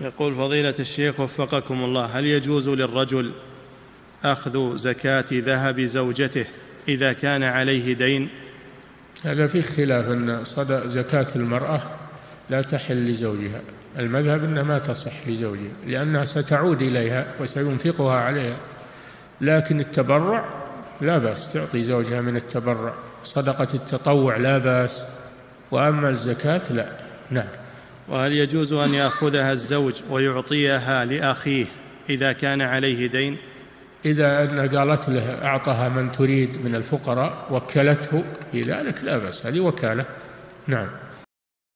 يقول فضيلة الشيخ وفقكم الله هل يجوز للرجل أخذ زكاة ذهب زوجته إذا كان عليه دين؟ هذا فيه خلاف أن صدى زكاة المرأة لا تحل لزوجها المذهب أنها ما تصح لزوجها لأنها ستعود إليها وسينفقها عليها لكن التبرع لا بأس تعطي زوجها من التبرع صدقة التطوع لا بأس وأما الزكاة لا نعم. وهل يجوز أن يأخذها الزوج ويعطيها لأخيه إذا كان عليه دين؟ إذا أن قالت له أعطها من تريد من الفقراء وكلته في ذلك لا بأس هذه وكالة. نعم.